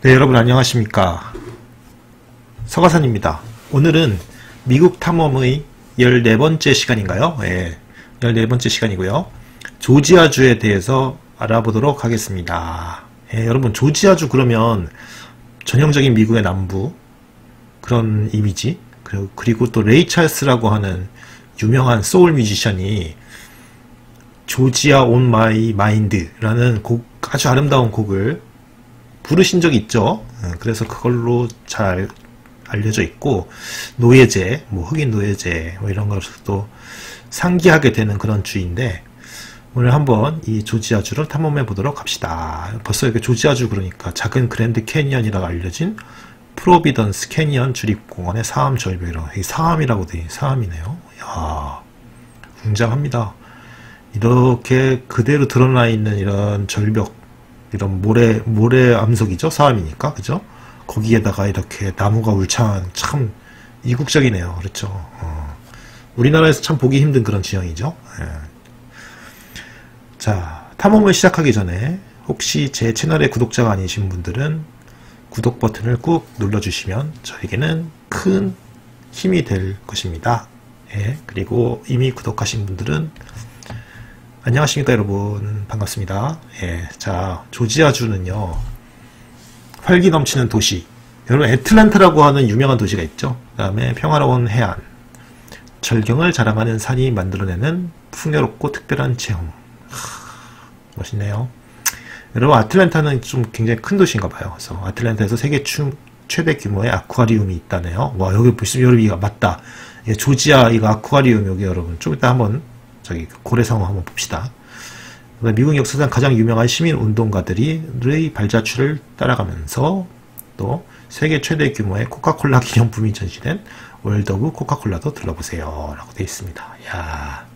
네, 여러분 안녕하십니까. 서가산입니다. 오늘은 미국 탐험의 14번째 시간인가요? 예, 14번째 시간이고요. 조지아주에 대해서 알아보도록 하겠습니다. 예, 여러분, 조지아주 그러면 전형적인 미국의 남부 그런 이미지 그리고, 그리고 또 레이 찰스라고 하는 유명한 소울 뮤지션이 Georgia on My Mind라는 곡 아주 아름다운 곡을 부르신 적이 있죠. 어, 그래서 그걸로 잘 알려져 있고 노예제, 뭐 흑인 노예제 뭐 이런 것도 상기하게 되는 그런 주인데 오늘 한번 이 조지아주를 탐험해 보도록 합시다. 벌써 이렇게 조지아주 그러니까 작은 그랜드 캐니언이라고 알려진 프로비던스 캐니언 주립공원의 사암 절벽이라고 이 사암이라고 돼 사암이네요. 야 웅장합니다. 이렇게 그대로 드러나 있는 이런 절벽 이런 모래 모래 암석이죠? 사암이니까. 그죠? 거기에다가 이렇게 나무가 울창한 참 이국적이네요. 그렇죠? 어. 우리나라에서 참 보기 힘든 그런 지형이죠? 예. 자 탐험을 시작하기 전에 혹시 제 채널의 구독자가 아니신 분들은 구독 버튼을 꾹 눌러주시면 저에게는 큰 힘이 될 것입니다. 예. 그리고 이미 구독하신 분들은 안녕하십니까 여러분. 반갑습니다. 예, 자 조지아주는요 활기 넘치는 도시. 여러분 애틀란타라고 하는 유명한 도시가 있죠? 그 다음에 평화로운 해안. 절경을 자랑하는 산이 만들어내는 풍요롭고 특별한 체험. 하, 멋있네요. 여러분 아틀란타는 좀 굉장히 큰 도시인가 봐요. 그래서 아틀란타에서 세계 추, 최대 규모의 아쿠아리움이 있다네요. 와 여기 보시면 여러분 이거 맞다. 예, 조지아 이거 아쿠아리움 여기 여러분. 좀 이따 한번 저기 고래상어 한번 봅시다. 미국 역사상 가장 유명한 시민 운동가들의 발자취를 따라가면서 또 세계 최대 규모의 코카콜라 기념품이 전시된 월드 오브 코카콜라도 들러보세요. 라고 되어 있습니다. 야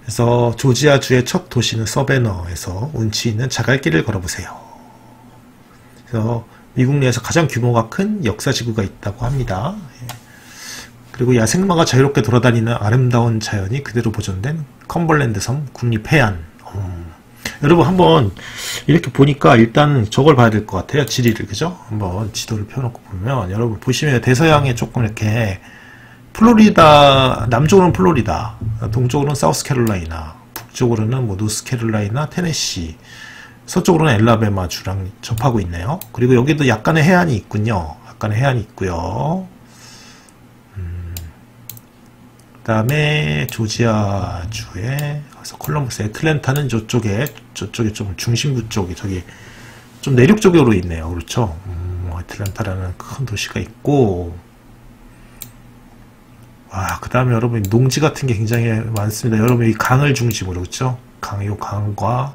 그래서 조지아주의 첫 도시는 서배너에서 운치 있는 자갈길을 걸어보세요. 그래서 미국 내에서 가장 규모가 큰 역사 지구가 있다고 합니다. 예. 그리고 야생마가 자유롭게 돌아다니는 아름다운 자연이 그대로 보존된 컴벌랜드 섬 국립 해안. 음. 여러분 한번 이렇게 보니까 일단 저걸 봐야 될 것 같아요. 지리를 그죠? 한번 지도를 펴놓고 보면 여러분 보시면 대서양에 조금 이렇게 플로리다 남쪽으로는 플로리다, 동쪽으로는 사우스캐롤라이나, 북쪽으로는 뭐 노스캐롤라이나, 테네시, 서쪽으로는 엘라베마 주랑 접하고 있네요. 그리고 여기도 약간의 해안이 있군요. 약간의 해안이 있고요. 그 다음에 조지아주에 그래서 콜럼버스 애틀랜타는 저쪽에 저쪽에 좀 중심부 쪽에 저기 좀 내륙 쪽으로 있네요. 그렇죠? 음, 뭐 애틀랜타라는 큰 도시가 있고. 와그 다음에 여러분 농지 같은 게 굉장히 많습니다. 여러분 이 강을 중심으로 그렇죠? 강, 요 강과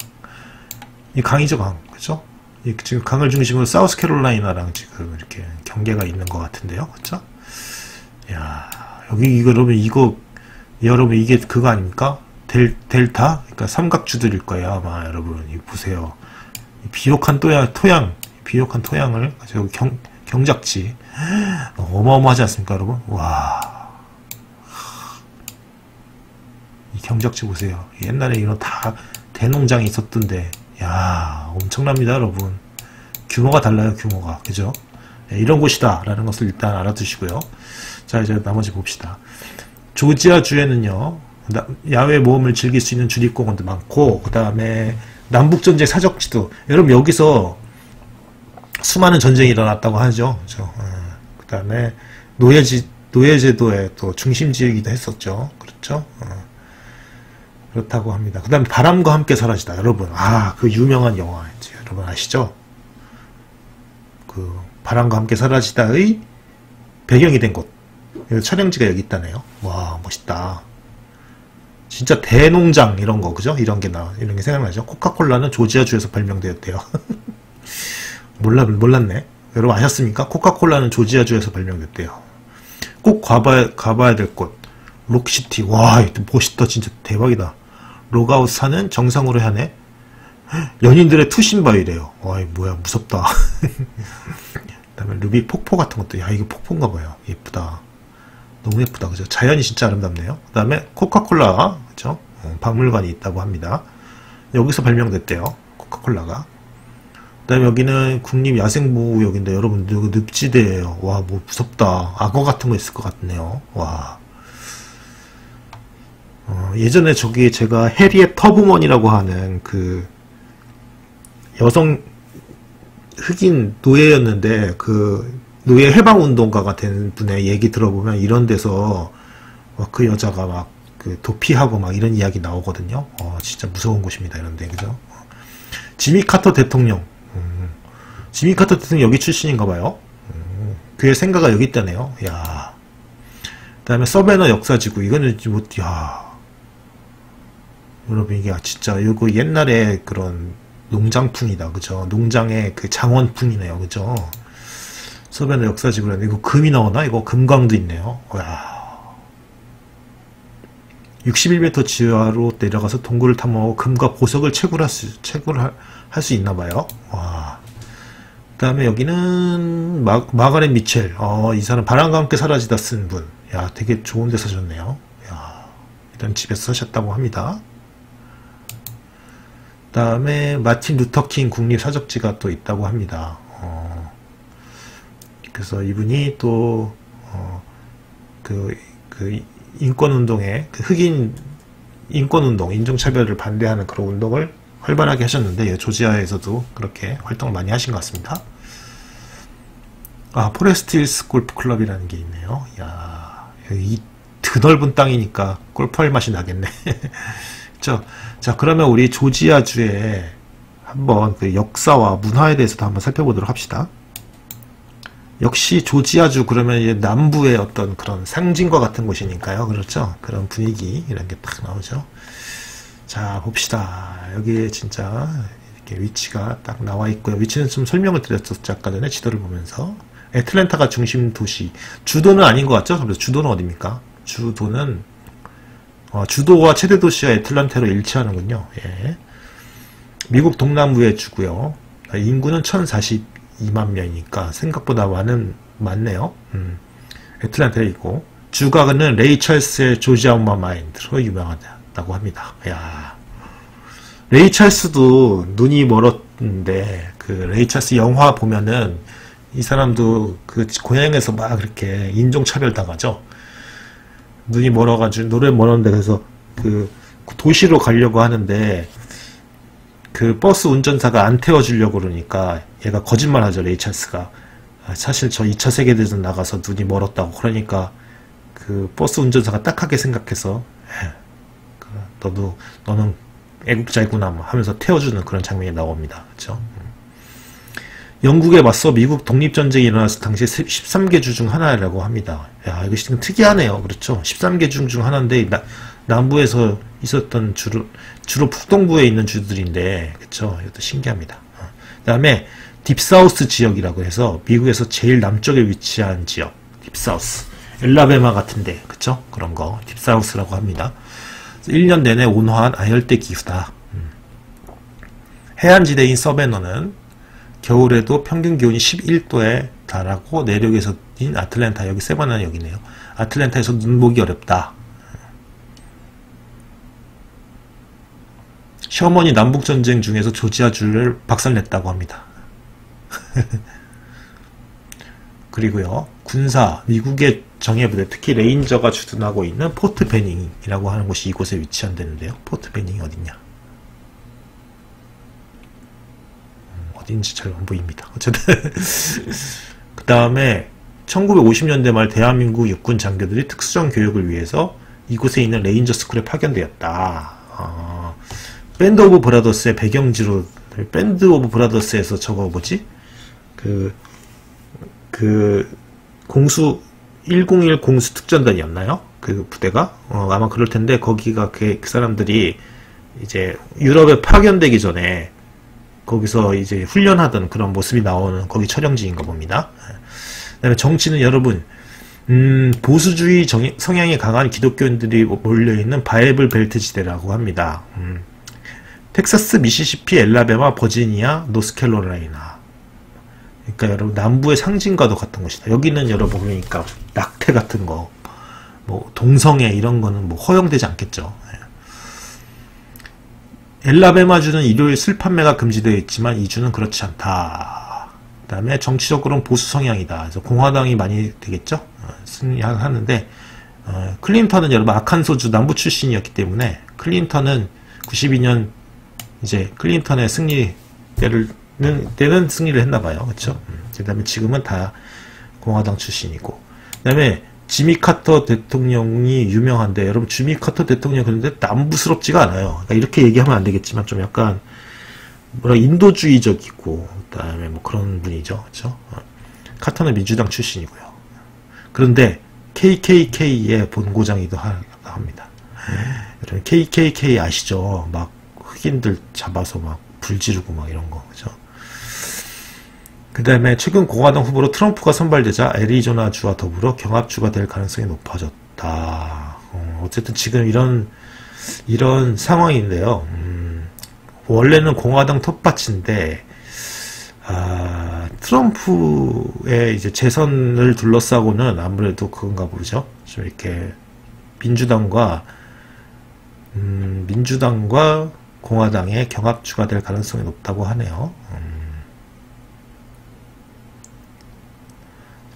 이 강이죠 강. 그죠? 지금 강을 중심으로 사우스캐롤라이나랑 지금 이렇게 경계가 있는 것 같은데요. 그렇죠? 야 여기 이거 여러분 이거 여러분 이게 그거 아닙니까? 델, 델타? 그러니까 삼각주들일 거예요 아마 여러분 이 보세요 비옥한 토양, 토양 비옥한 토양을 여기 경, 경작지 어마어마하지 않습니까 여러분? 와. 이 경작지 보세요 옛날에 이런 다 대농장이 있었던데 야 엄청납니다 여러분 규모가 달라요 규모가 그죠? 네, 이런 곳이다 라는 것을 일단 알아두시고요 자 이제 나머지 봅시다. 조지아 주에는요 야외 모험을 즐길 수 있는 주립공원도 많고 그 다음에 남북전쟁 사적지도 여러분 여기서 수많은 전쟁이 일어났다고 하죠. 그렇죠? 다음에 노예지 노예제도의 또 중심지이기도 했었죠. 그렇죠? 어. 그렇다고 합니다. 그 다음에 바람과 함께 사라지다. 여러분 아 그 유명한 영화 지 여러분 아시죠? 그 바람과 함께 사라지다의 배경이 된 곳. 촬영지가 여기 있다네요. 와 멋있다. 진짜 대농장 이런 거 그죠? 이런 게 나, 이런 게 생각나죠? 코카콜라는 조지아주에서 발명되었대요. 몰라, 몰랐네. 여러분 아셨습니까? 코카콜라는 조지아주에서 발명됐대요. 꼭 가봐야, 가봐야 될 곳. 록시티. 와, 멋있다. 진짜 대박이다. 룩아웃 산은 정상으로 향해 연인들의 투신바위래요. 와, 뭐야, 무섭다. 그 다음에 루비 폭포 같은 것도, 야, 이거 폭포인가 봐요. 예쁘다. 너무 예쁘다. 그죠? 자연이 진짜 아름답네요. 그 다음에 코카콜라, 그죠? 어, 박물관이 있다고 합니다. 여기서 발명됐대요. 코카콜라가. 그 다음에 여기는 국립야생보호구역인데 여러분 여기 늪지대예요. 와 뭐 무섭다. 악어 같은 거 있을 것 같네요. 와. 어, 예전에 저기 제가 해리의 터브먼이라고 하는 그 여성 흑인 노예였는데 그 노예 해방 운동가가 된 분의 얘기 들어보면 이런 데서 그 여자가 막 그 도피하고 막 이런 이야기 나오거든요. 어, 진짜 무서운 곳입니다. 이런데 그죠? 지미 카터 대통령. 음, 지미 카터 대통령 여기 출신인가 봐요. 음, 그의 생가가 여기 있다네요. 야. 그다음에 서베너 역사지구. 이거는 뭐 야. 여러분 이게 진짜 이거 옛날에 그런 농장풍이다. 그죠? 농장의 그 장원풍이네요. 그죠? 서베너 역사지구라는 이거 금이 나오나? 이거 금광도 있네요. 와. 61m 지하로 내려가서 동굴을 탐험하고 금과 보석을 채굴할 수, 채굴할 수 있나 봐요. 와. 그 다음에 여기는 마, 마가렛 미첼. 어, 이 사람 바람과 함께 사라지다 쓴 분. 야, 되게 좋은 데 사셨네요. 야, 일단 집에서 사셨다고 합니다. 그 다음에 마틴 루터킹 국립사적지가 또 있다고 합니다. 어, 그래서 이분이 또, 어, 그, 그, 인권운동에 그 흑인 인권운동, 인종차별을 반대하는 그런 운동을 활발하게 하셨는데 예, 조지아에서도 그렇게 활동을 많이 하신 것 같습니다. 아 포레스트 힐스 골프 클럽이라는 게 있네요. 야, 이 드넓은 땅이니까 골프할 맛이 나겠네. 자, 자 그러면 우리 조지아주에 한번 그 역사와 문화에 대해서도 한번 살펴보도록 합시다. 역시 조지아주 그러면 남부의 어떤 그런 상징과 같은 곳이니까요. 그렇죠? 그런 분위기 이런 게딱 나오죠. 자 봅시다. 여기에 진짜 이렇게 위치가 딱 나와 있고요. 위치는 좀 설명을 드렸었죠. 아까 전에 지도를 보면서 애틀랜타가 중심 도시. 주도는 아닌 것 같죠? 그래서 주도는 어디입니까? 주도는 어, 주도와 최대 도시가 애틀란타로 일치하는군요. 예. 미국 동남부의 주고요. 인구는 1040 2만 명이니까 생각보다 많은 많네요. 음. 애틀란타에 있고 주가는 레이 찰스의 조지아 엄마 마인드로 유명하다고 합니다. 야 레이 찰스도 눈이 멀었는데 그 레이 찰스 영화 보면은 이 사람도 그 고향에서 막 그렇게 인종차별 당하죠. 눈이 멀어가지고 노래 멀었는데 그래서 그 도시로 가려고 하는데 그 버스 운전사가 안 태워주려고 그러니까 얘가 거짓말 하죠 레이찰스가 아, 사실 저 2차 세계대전 나가서 눈이 멀었다고 그러니까 그 버스 운전사가 딱하게 생각해서 그 너도 너는 애국자이구나 뭐 하면서 태워주는 그런 장면이 나옵니다 그렇죠 영국에 맞서 미국 독립전쟁이 일어났을 당시 13개 주 중 하나라고 합니다. 야, 이거 지금 특이하네요. 그렇죠? 13개 중 중 하나인데, 나, 남부에서 있었던 주로, 주로 북동부에 있는 주들인데, 그쵸? 이것도 신기합니다. 어. 그 다음에, Deep South 지역이라고 해서, 미국에서 제일 남쪽에 위치한 지역. Deep South. 앨라배마 같은데, 그쵸? 그런 거. Deep South라고 합니다. 1년 내내 온화한 아열대 기후다. 음. 해안지대인 서배너는 겨울에도 평균 기온이 11도에 달하고 내륙에서인 아틀랜타 여기 세바나 여기네요. 아틀랜타에서 눈 보기 어렵다. 셔먼이 남북전쟁 중에서 조지아주를 박살냈다고 합니다. 그리고요. 군사, 미국의 정예부대, 특히 레인저가 주둔하고 있는 포트 베닝이라고 하는 곳이 이곳에 위치한다는데요. 포트 베닝이 어딨냐? 어딘지 잘 안 보입니다. 어쨌든 그 다음에 1950년대 말 대한민국 육군 장교들이 특수전 교육을 위해서 이곳에 있는 레인저 스쿨에 파견되었다. 어, 밴드 오브 브라더스의 배경지로 밴드 오브 브라더스에서 저거 뭐지? 그, 그, 공수, 101 공수 특전단이었나요? 그 부대가? 어, 아마 그럴 텐데, 거기가 그, 그 사람들이 이제 유럽에 파견되기 전에 거기서 이제 훈련하던 그런 모습이 나오는 거기 촬영지인가 봅니다. 그 다음에 정치는 여러분 음, 보수주의 정, 성향이 강한 기독교인들이 몰려있는 바이블 벨트 지대라고 합니다. 음, 텍사스, 미시시피, 엘라베마, 버지니아, 노스캐롤라이나. 그러니까 여러분 남부의 상징과도 같은 곳이다. 여기는 여러분 그러니까 낙태 같은 거, 뭐 동성애 이런 거는 뭐 허용되지 않겠죠. 엘라베마주는 일요일 술 판매가 금지되어 있지만 이 주는 그렇지 않다. 그 다음에 정치적으로는 보수 성향이다. 그래서 공화당이 많이 되겠죠? 어, 승리하는데 어, 클린턴은 여러분 아칸소주 남부 출신이었기 때문에 클린턴은 92년 이제 클린턴의 승리 때를 때는 승리를 했나 봐요. 그렇죠? 음, 그다음에 지금은 다 공화당 출신이고. 그다음에 지미 카터 대통령이 유명한데 여러분 지미 카터 대통령 그런데 남부스럽지가 않아요. 그러니까 이렇게 얘기하면 안 되겠지만 좀 약간 뭐라 인도주의적이고 그다음에 뭐 그런 분이죠. 그렇죠? 카터는 민주당 출신이고요. 그런데 KKK의 본고장이기도 합니다. 여러분 KKK 아시죠? 막 흑인들 잡아서 막 불지르고 막 이런 거 그죠? 그 다음에 최근 공화당 후보로 트럼프가 선발되자 애리조나주와 더불어 경합주가 될 가능성이 높아졌다. 어, 쨌든 지금 이런 이런 상황인데요. 음, 원래는 공화당 텃밭인데 아, 트럼프의 이제 재선을 둘러싸고는 아무래도 그건가 보죠. 좀 이렇게 민주당과 음, 민주당과 공화당의 경합주가 될 가능성이 높다고 하네요. 음.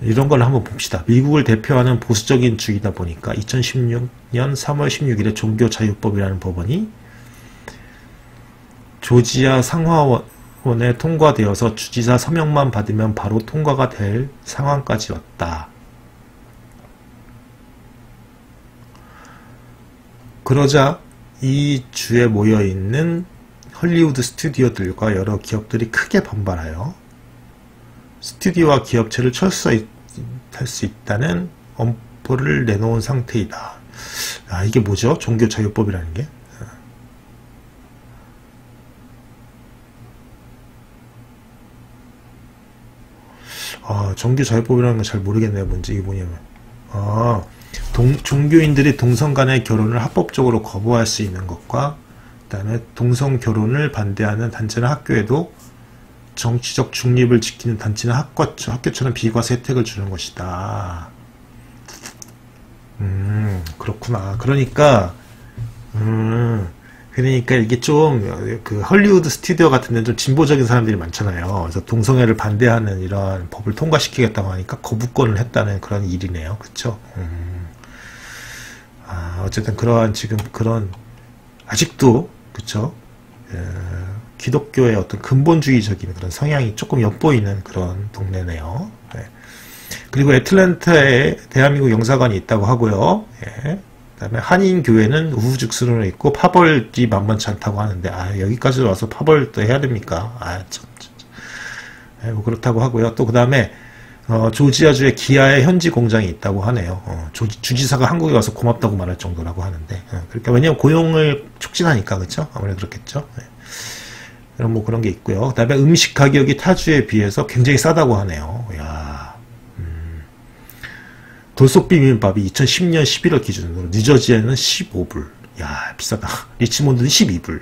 이런 걸 한번 봅시다. 미국을 대표하는 보수적인 주의다 보니까 2016년 3월 16일에 종교자유법이라는 법원이 조지아 상하원에 통과되어서 주지사 서명만 받으면 바로 통과가 될 상황까지 왔다. 그러자 이 주에 모여 있는 헐리우드 스튜디오들과 여러 기업들이 크게 반발하여 스튜디오와 기업체를 철수할 수 있다는 엄포를 내놓은 상태이다. 아, 이게 뭐죠? 종교 자유법이라는 게? 아, 종교자유법이라는 건 잘 모르겠네요. 뭔지 이게 뭐냐면. 아, 동, 종교인들이 동성 간의 결혼을 합법적으로 거부할 수 있는 것과 그다음에 동성 결혼을 반대하는 단체나 학교에도 정치적 중립을 지키는 단체나 학과, 학교처럼 비과세 혜택을 주는 것이다. 음, 그렇구나. 그러니까, 음, 그러니까 이게 좀, 그, 헐리우드 스튜디오 같은 데는 좀 진보적인 사람들이 많잖아요. 그래서 동성애를 반대하는 이런 법을 통과시키겠다고 하니까 거부권을 했다는 그런 일이네요. 그쵸? 음. 아, 어쨌든 그러한 지금 그런, 아직도, 그쵸? 어, 기독교의 어떤 근본주의적인 그런 성향이 조금 엿보이는 그런 동네네요. 네. 그리고 애틀랜타에 대한민국 영사관이 있다고 하고요. 예. 그다음에 한인 교회는 우후죽순으로 있고 파벌이 만만치 않다고 하는데 아 여기까지 와서 파벌도 해야 됩니까? 아 참, 참, 참. 예, 뭐 그렇다고 하고요. 또 그다음에 어, 조지아주에 기아의 현지 공장이 있다고 하네요. 어, 조, 주지사가 한국에 와서 고맙다고 말할 정도라고 하는데 어, 그러니까 왜냐면 고용을 촉진하니까 그렇죠? 아무래도 그렇겠죠. 네. 이런 뭐 그런 게 있고요. 그다음에 음식 가격이 타주에 비해서 굉장히 싸다고 하네요. 야, 음. 돌솥 비빔밥이 2010년 11월 기준으로 뉴저지에는 15불. 야 비싸다. 리치몬드는 12불.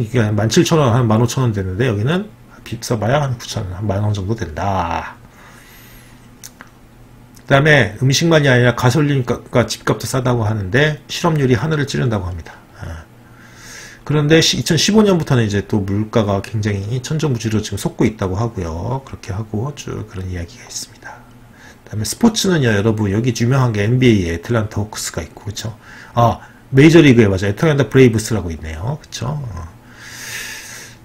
이게 17,000원, 한 15,000원 되는데 여기는 비싸봐야 한 9,000원, 한 만 원 정도 된다. 그 다음에 음식만이 아니라 가솔린과 집값도 싸다고 하는데 실업률이 하늘을 찌른다고 합니다. 그런데 2015년부터는 이제 또 물가가 굉장히 천정부지로 지금 솟고 있다고 하고요. 그렇게 하고 쭉 그런 이야기가 있습니다. 그다음에 스포츠는요, 여러분 여기 유명한 게 NBA에 애틀란타 호크스가 있고 그렇죠. 아 메이저리그에 맞아 애틀란타 브레이브스라고 있네요. 그렇죠. 어.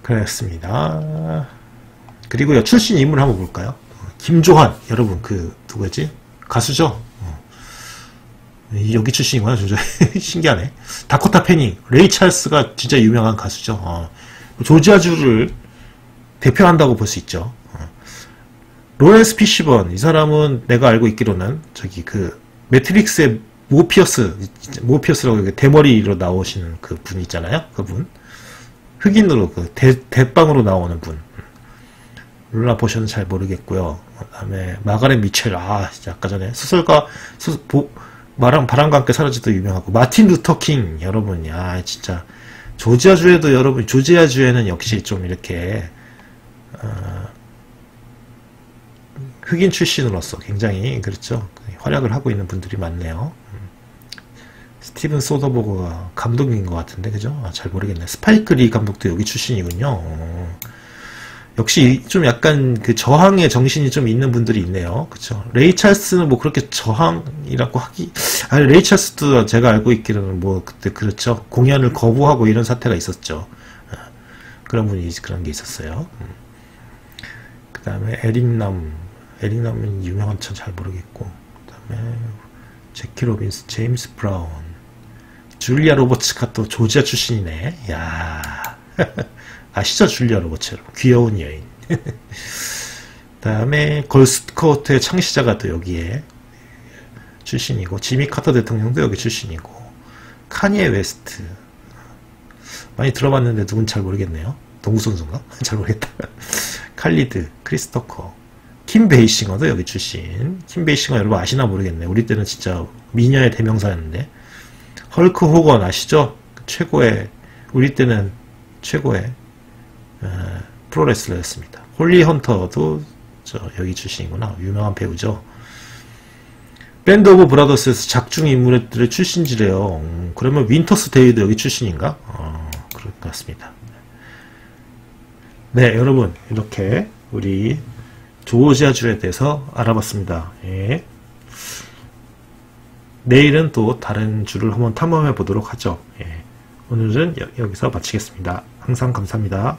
그렇습니다. 그리고요 출신 인물 한번 볼까요? 김조한 여러분 그 누구지 가수죠. 여기 출신이구나, 진짜. 신기하네. 다코타 패닝, 레이 찰스가 진짜 유명한 가수죠. 어. 조지아주를 대표한다고 볼 수 있죠. 어. 로렌스 피시번, 이 사람은 내가 알고 있기로는 저기 그 매트릭스의 모피어스, 모피어스라고 대머리로 나오시는 그 분 있잖아요. 그분. 흑인으로 그 대, 대빵으로 나오는 분. 보셔는 잘 모르겠고요. 그 다음에 마가렛 미첼, 아, 진짜 아까 전에 소설가, 수, 보, 마랑 바람과 함께 사라지도 유명하고 마틴 루터 킹 여러분 야 진짜 조지아 주에도 여러분 조지아 주에는 역시 좀 이렇게 어, 흑인 출신으로서 굉장히 그렇죠 활약을 하고 있는 분들이 많네요. 음. 스티븐 소더버거가 감독인 것 같은데, 그죠? 아, 잘 모르겠네. 스파이크 리 감독도 여기 출신이군요. 어. 역시 좀 약간 그 저항의 정신이 좀 있는 분들이 있네요. 그쵸? 레이 찰스는 뭐 그렇게 저항이라고 하기, 아니, 레이 찰스도 제가 알고 있기로는 뭐 그때 그렇죠. 공연을 거부하고 이런 사태가 있었죠. 어. 그런 분이 그런 게 있었어요. 음. 그 다음에 에릭남, 에릭남은 유명한 잘 모르겠고, 그 다음에 재키 로빈슨, 제임스 브라운, 줄리아 로버츠가 또 조지아 출신이네. 야 아시죠? 줄리아 로버츠. 귀여운 여인. 다음에 걸스카우트의 창시자가 또 여기에 출신이고, 지미 카터 대통령도 여기 출신이고, 카녜 웨스트. 많이 들어봤는데 누군 잘 모르겠네요. 농구선수인가? 잘 모르겠다. 칼리드, 크리스 터커, 킴 베이싱어도 여기 출신. 킴 베이싱어 여러분 아시나 모르겠네. 우리 때는 진짜 미녀의 대명사였는데. 헐크 호건 아시죠? 최고의 우리 때는 최고의 어, 프로레슬러였습니다. 홀리 헌터도 저 여기 출신이구나. 유명한 배우죠. 밴드 오브 브라더스에서 작중 인물들의 출신지래요. 음, 그러면 윈터스 데이도 여기 출신인가? 어, 그럴 것 같습니다. 네, 여러분 이렇게 우리 조지아주에 대해서 알아봤습니다. 예. 내일은 또 다른 주를 한번 탐험해 보도록 하죠. 예. 오늘은 여, 여기서 마치겠습니다. 항상 감사합니다.